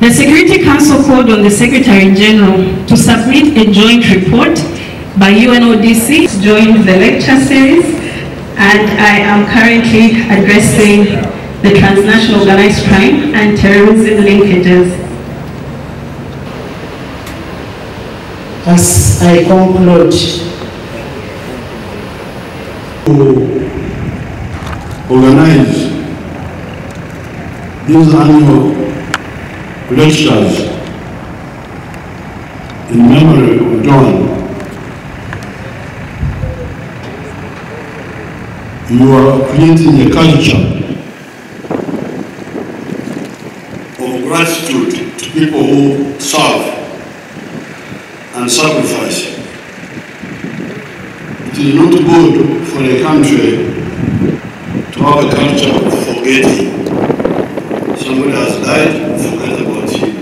The Security Council called on the Secretary General to submit a joint report by UNODC, joined the lecture series, and I am currently addressing the transnational organized crime and terrorism linkages. As I conclude, to organize this annual lectures in memory of Joan. You are creating a culture of gratitude to people who serve and sacrifice. It is not good for a country to have a culture of forgetting. Somebody has died, forget about him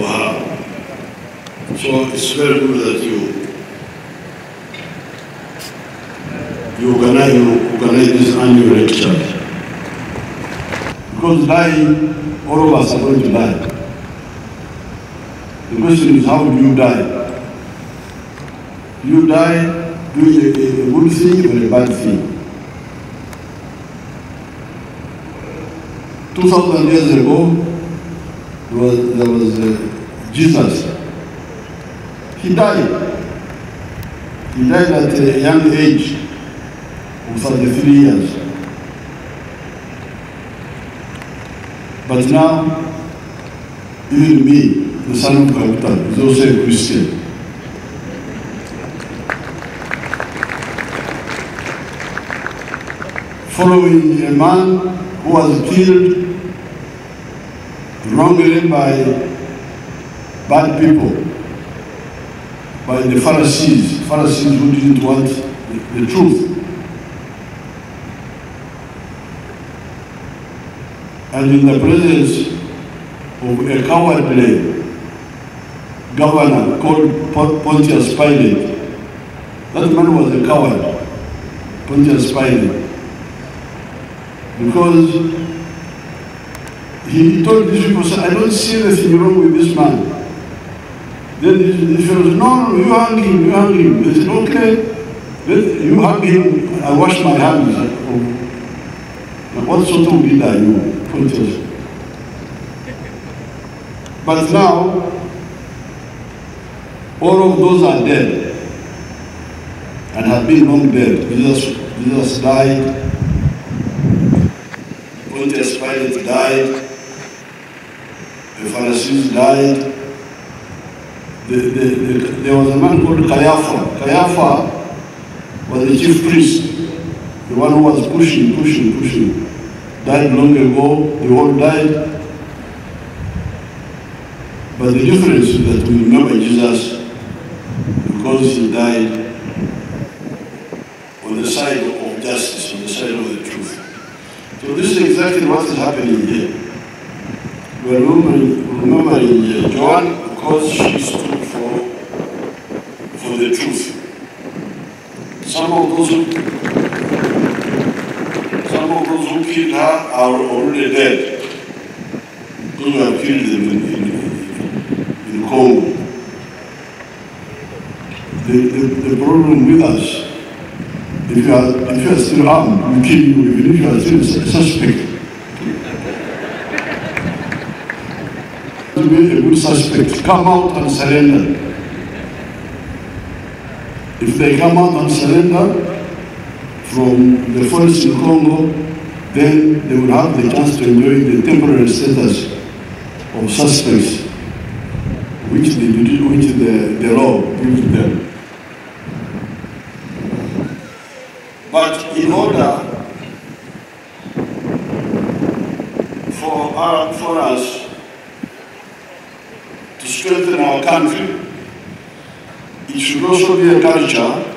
or it's very good that you you organize, you organize this annual lecture. Because dying, all of us are going to die. The question is how do you die? Do you die doing a, a, a good thing or a bad thing? 2,000 years ago, there was, there was uh, Jesus. He died. He died at a young age of 33 years. But now, even me, the son of Kaguta, is also a Christian. Following a man who was killed wrongly by bad people, by the Pharisees, Pharisees who didn't want the, the truth. And in the presence of a cowardly governor called Pontius Pilate, that man was a coward, Pontius Pilate because he told these people, I don't see anything wrong with this man. Then fellows said, no, no, you hang him, you hang him. They said, okay, then you hang him, I wash my hands. What sort of leader are you? But now, all of those are dead and have been long dead. Jesus, Jesus died Pontius Pilate died, the Pharisees died. The, the, the, there was a man called Kayafa. Kayafa was the chief priest, the one who was pushing, pushing, pushing. Died long ago, they all died. But the difference is that we remember Jesus because he died on the side of justice, on the side of the truth. So this is exactly what is happening here. We are remembering, remembering because she stood for, the truth. Some of those who, some of those who killed her are already dead. Because we have killed them in, in, in Congo. The, the, the problem with us if you are, if you are still armed, we kill you even if you are still a suspect. To be a good suspect, come out and surrender. If they come out and surrender from the forest in Congo, then they will have the chance to enjoy the temporary status of suspects, which, they, which the, the law gives them. But in order for, our, for us to strengthen our country, it should also be a culture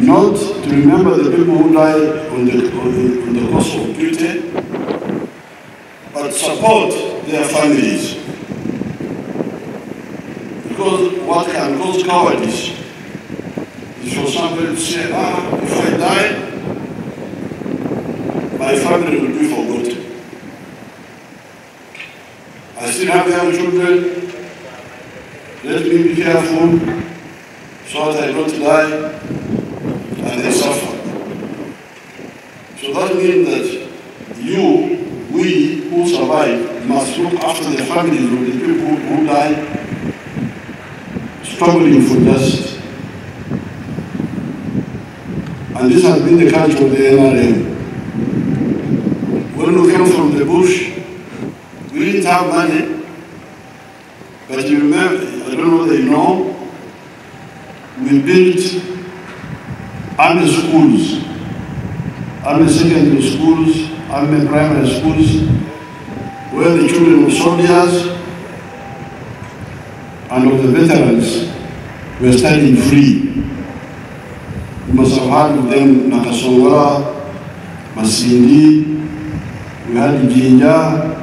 not to remember the people who died on the, on the, on the of duty, but support their families. Because what can cause cowardice is for somebody to say, ah, if I die, my family will be forgotten. I still have young children, let me be careful so that I don't die and they suffer. So that means that you, we who survive, must look after the families of the people who die, struggling for justice. And this has been the culture of the NRM. When we came from the bush, we didn't have money, but you remember, know you know, we built army schools, army secondary schools, army primary schools, where the children of soldiers and of the veterans were studying free. You must have heard of them, Nakasongora, Masindi, we had Jinja,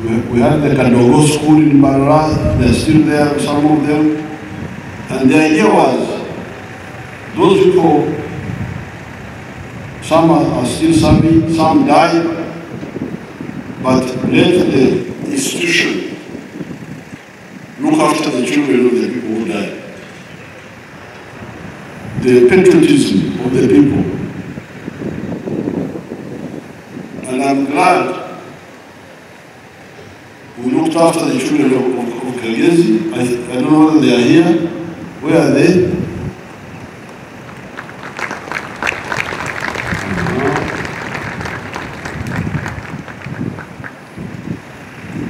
we, had the Kadogo school in Barra, they're still there, some of them. And the idea was, those people, some are, still serving, some died, but let the institution look after the children of the people who died. The patriotism of the people. And I'm glad after the children of, of, of Kagezi. I, I don't know whether they are here. Where are they?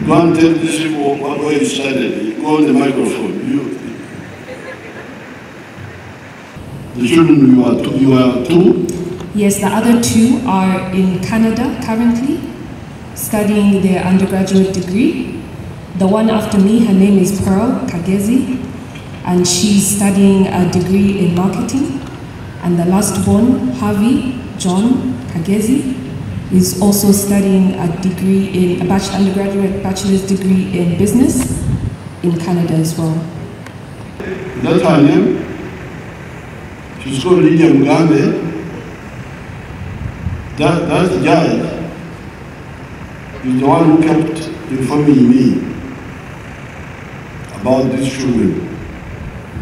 Go and tell these people way you started. Go on the microphone. You, the children you are two, you are two. Yes, the other two are in Canada currently, studying their undergraduate degree. The one after me, her name is Pearl Kagezi, and she's studying a degree in marketing. And the last born, Harvey John Kagezi, is also studying a degree in a bachelor, undergraduate bachelor's degree in business in Canada as well. That's her name. She's called Lydia Mugambe. That, that judge is the one who kept informing me about these children.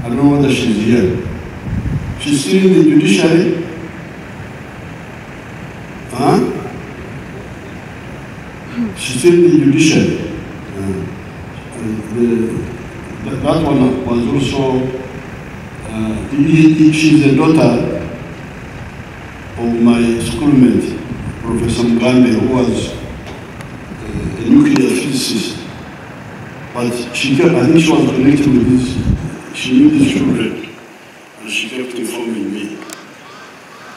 I don't know whether she's here. She's still in the judiciary. Huh? She's still in the judiciary. Uh, the, that, that one was also, uh, he- he- she's the daughter of my schoolmate, Professor Mugambe, who was uh, a nuclear physicist. But she kept, I think she was connected with this, she knew these children, and she kept informing me.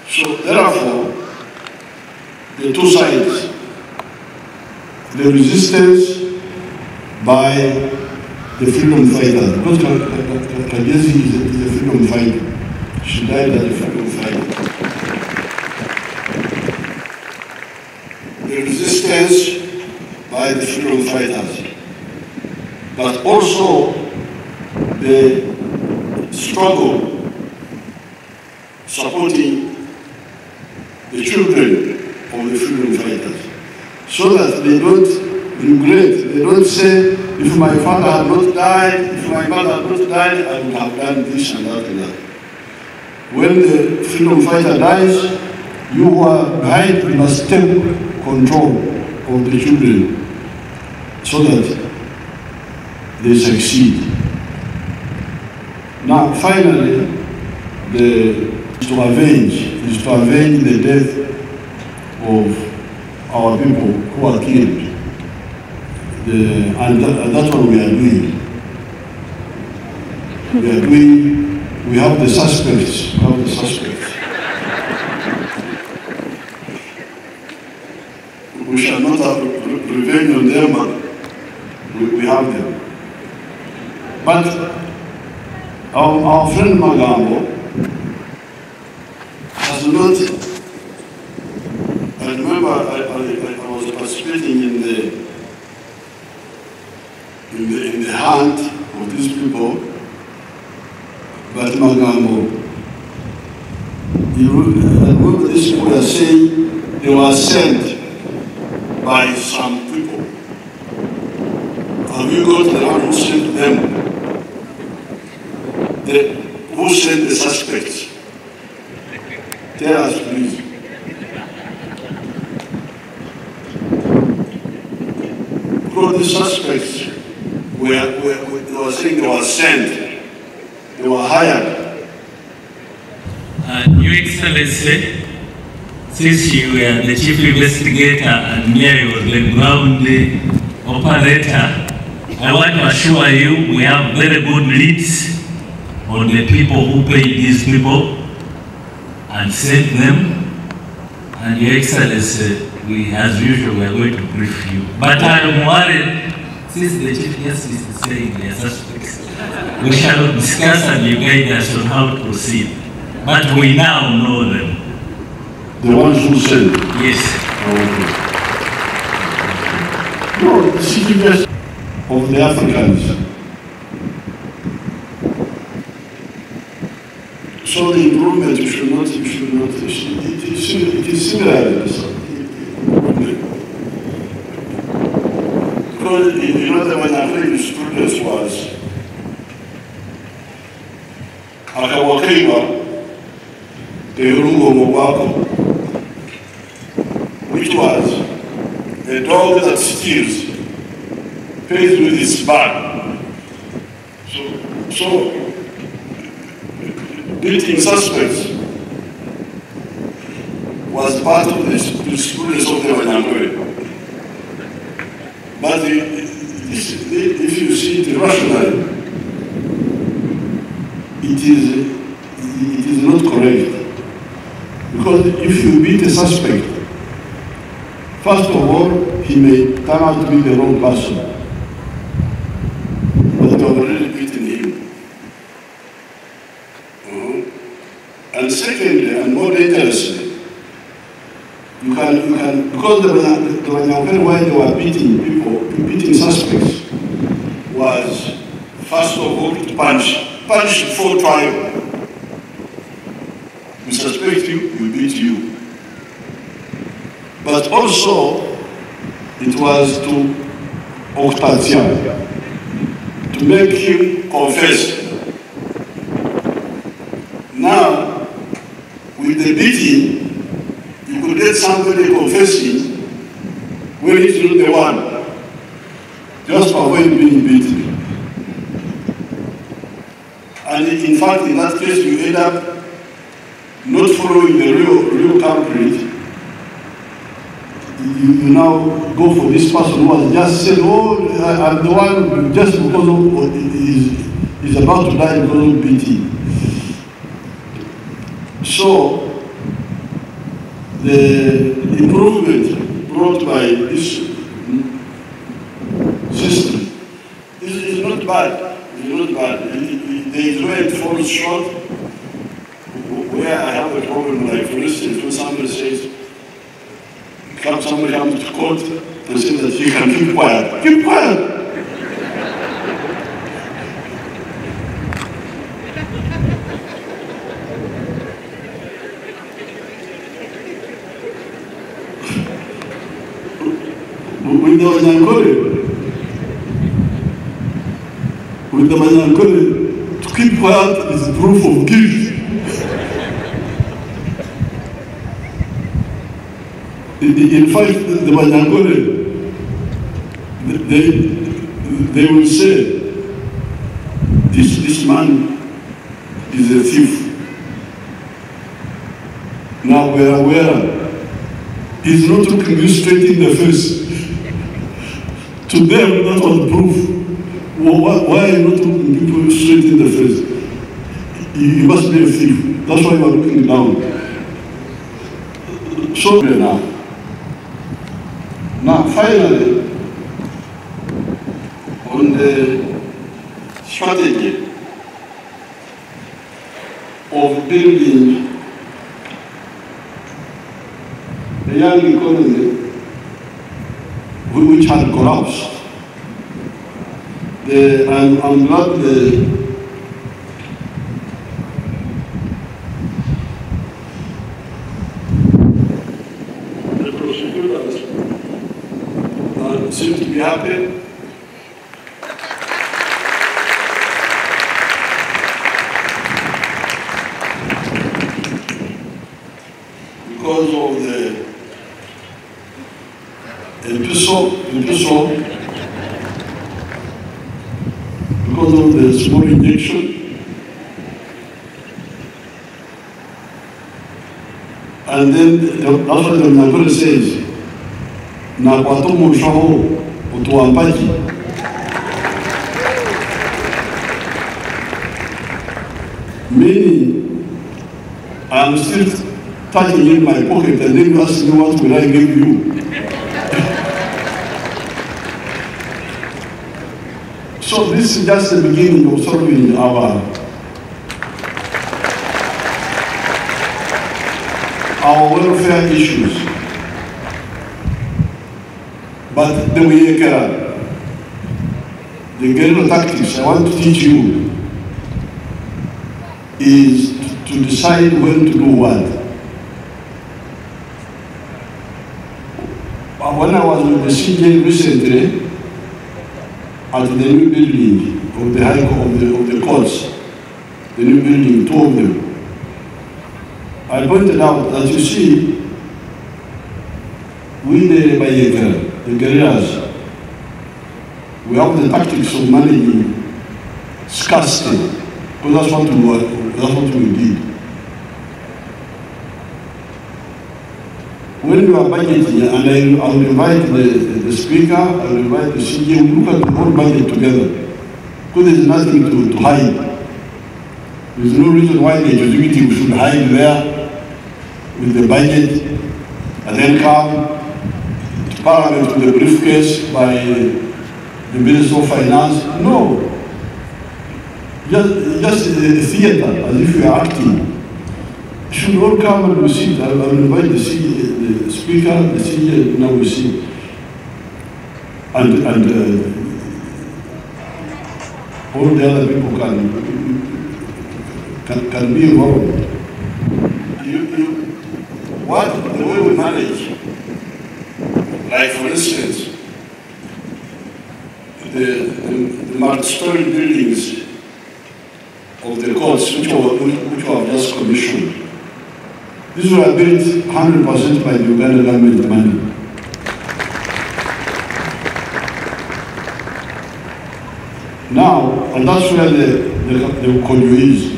So therefore, the two sides, the resistance by the freedom fighter, because Kagezi is is a freedom fighter. She died as a freedom fighter. The resistance by the freedom fighters, but also the struggle supporting the children of the freedom fighters, so that they don't regret, they don't say, if my father had not died, if my mother had not died, I would have done this and that and that. When the freedom fighter dies, you are behind must take control of the children so that they succeed. Now, finally, the, to avenge is to avenge the death of our people who are killed. The, and that, that's what we are doing. We are doing, we have the suspects, we have the suspects. We shall not have re- revenge on them, but we, we have them. But our, our friend Magambo has not I remember I, I, I was participating in the, in the in the hunt of these people, but Magambo, you, I remember these people are saying they were sent by some people Have you got around who sent them? The, who sent the suspects? Tell us, please. Because the suspects were, were, were, they were saying they were sent, they were hired. Uh, Your Excellency, since you were the chief investigator and Mary was the ground operator, I want to assure you we have very good leads on the people who paid these people and sent them. And Your Excellency, we, as usual, we are going to brief you. But I am worried, since the chief justice is saying they are suspects, we shall discuss and you guide us on how to proceed. But we now know them. The ones who sent. Yes. Okay. No, the citizens of the Africans. So the improvement should not, you should not, it is, it is similar. Because you know that when I played students was akawakaiwa erungo mubako which was a dog that steals pays with its bag. So, so beating suspects was part of the jurisprudence of the Wanangwe. But this, if you see it rationally, it is, it is not correct. Because if you beat a suspect, first of all, he may turn out to be the wrong person. But you have already beaten him. Uh-huh. And secondly, and more dangerously, you can, you can, because the, the, the why they were beating people, beating suspects, was first of all to punish, punish before trial. We suspect you, we beat you. But also, it was to Octavian, to make him confess. Now, with the beating, you could get somebody confessing when he's not the one, just for avoid being beaten. And in fact, in that case, you end up not following the real, real culprit. You, you now go for this person who has just said, oh, I, I'm the one just because of, is, is about to die because of beating. So, the improvement brought by this system is, is not bad. It's not bad. There is where it falls short, where I have a problem, like for instance, when somebody says, come, somebody comes to court and says that you can keep quiet. Keep quiet. with the Wanyankole, with the Wanyankole, to keep quiet is proof of guilt. In fact, the Wanyankole, they, they will say, this, this man is a thief. Now we are aware he's not looking you straight in the face. To them, that was proof. Why, why, are you not looking people straight in the face? You, you must be a thief. That's why you are looking down. So now. Now, finally, on the strategy of building a young economy which had collapsed. The, I'm glad the the prosecutors uh, seem to be happy because of the episode, episode because of the small injection. And then the Bible says. Na kwato mushaho utuambaji. Meaning, I am still touching in my pocket and then you ask me what will I give you. so this is just the beginning of solving our welfare issues. But the way the guerrilla tactics I want to teach you is to decide when to do what. When I was with the CJ recently, at the new building of the High of the, of the courts, the new building, two of them, I pointed out that you see, we the Bayeka, the guerrillas, we have the tactics of managing scarcity, because that's what we, that's what we did. When you are budgeting, and I, I will invite the, the speaker, I will invite the CJ, we look at the whole budget together, because there is nothing to, to hide. There is no reason why the executive should hide there with the budget and then come to Parliament with a briefcase by the Minister of Finance. No. Just, just a theater, as if we are acting. Should all come and sit. I will invite the, C, the Speaker, the CJ, now we see. And, and uh, all the other people can, can, can be involved. You, you, what the way we manage, like for instance, the, the, the multi-story buildings of the courts which were, which were just commissioned. These were built 100% by the Uganda government money. Now, and that's where the, the, the is.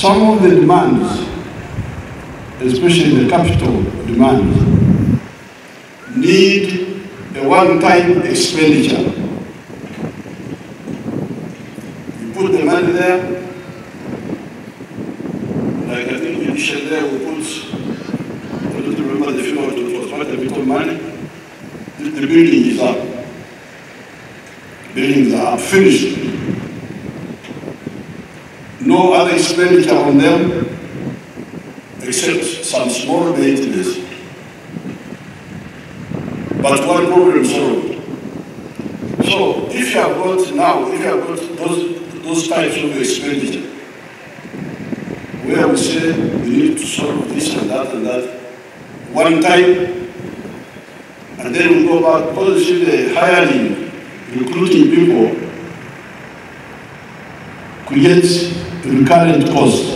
Some of the demands especially the capital demand, need a one-time expenditure. You put the money there, like I think initially there we put, I don't remember the figure, it was quite a bit of money. The, the building is up. Buildings are finished. No other expenditure on them except some small maintenance. But one problem solved. So if you have got now, if you have got those, those types of expenditure, where we say we need to solve this and that and that, one time, and then we go about the hiring, recruiting people creates recurrent costs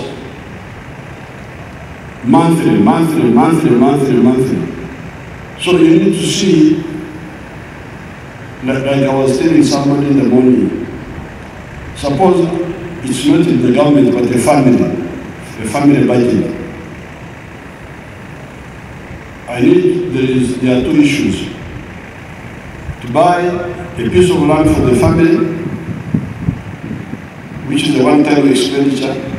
monthly, monthly, monthly, monthly, monthly. So you need to see, like, like I was telling somebody in the morning, suppose it's not in the government but the family, the family budget. I need, there, is, there are two issues. To buy a piece of land for the family, which is the one-time expenditure,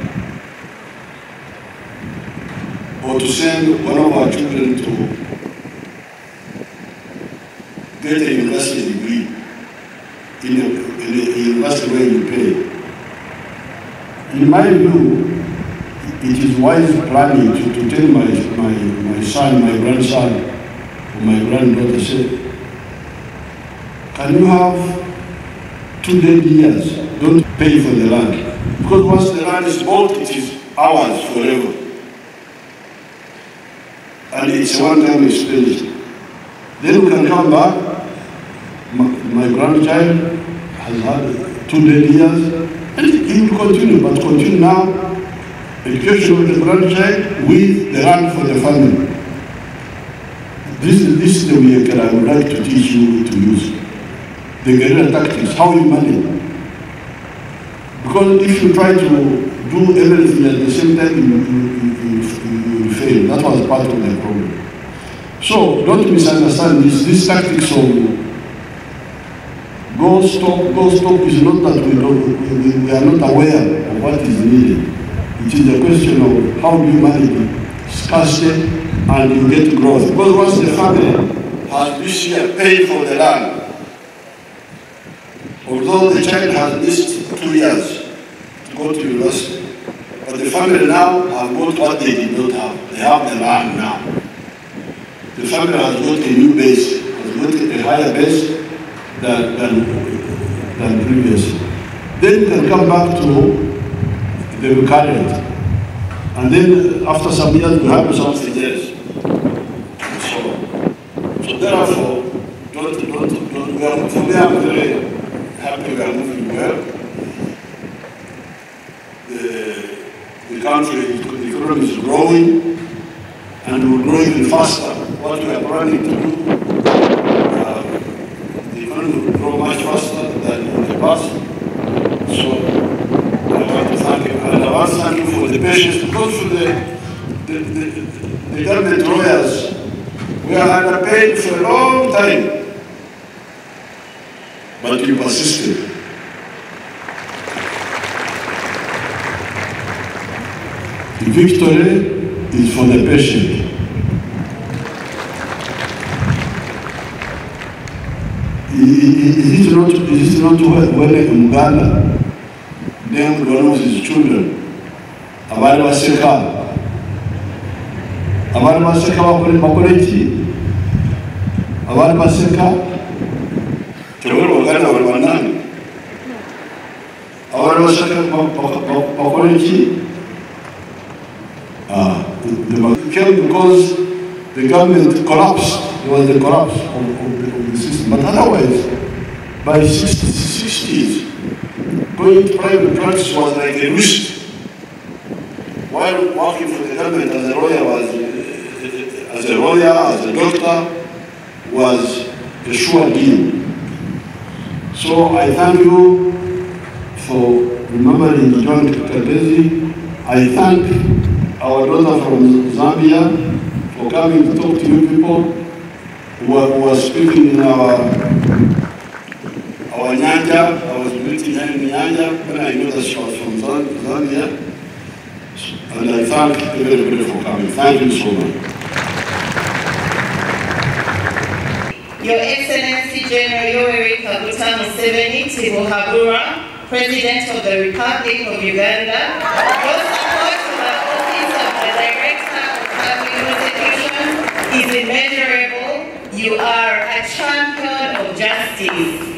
or to send one of our children to get a university degree in a, in a university where you pay. In my view, it is wise planning to, to tell my, my, my son, my grandson, or my granddaughter, say, can you have two dead years? Don't pay for the land. Because once the land is bought, it is ours forever and it's one-time expenditure. Then we can come back. My, my grandchild has had two dead years, and he will continue, but continue now education of the grandchild with the land for the family. This is, this is the vehicle I would like to teach you to use. The guerrilla tactics, how you manage. Because if you try to do everything at the same time, you, you, you, you, you fail. That was part of the problem. So don't misunderstand this. This tactics of go stop, go stop is not that we, don't, we are not aware of what is needed. It is a question of how do you manage scarcity and you get growth. Because once the family has this year paid for the land, although the child has missed two years to go to university, but the family now have got what they did not have. They have the land now. The family has got a new base, has got a higher base than, than, than previous. Then can come back to the recurrent. And then after some years, we have something else. So, so therefore, don't, don't, don't, we, are, we are very happy we are moving well. The, the country, the economy is growing, and will grow even faster. What we are planning to do, uh, the economy will grow much faster than in the past. So I want to thank you, and I want to thank you for the patience, because for the, the, the, the government lawyers, we are underpaid for a long time. But you persisted. Victory is for the patient. Is it not, is it not when in Uganda, then one of his children, abari baseka, abari baseka bakore iki? Abari baseka, turabona Uganda bari banani. Abari baseka bakore iki? Came because the government collapsed. It was the collapse of, of, the, of the system. But otherwise, by 60s, going to private practice was like a risk. While working for the government as a lawyer was, as a lawyer, as a doctor, was a sure deal. So I thank you for remembering Joan Kagezi. I thank our brother from Zambia for coming to talk to you people who are, who are speaking in our our Nyanja. I was meeting her in Nyanja when I knew that she was from Zambia. And I thank everybody for coming. Thank you so much. Your Excellency General Yoweri Kaguta Museveni Tibuhaburwa, President of the Republic of Uganda, is immeasurable. You are a champion of justice.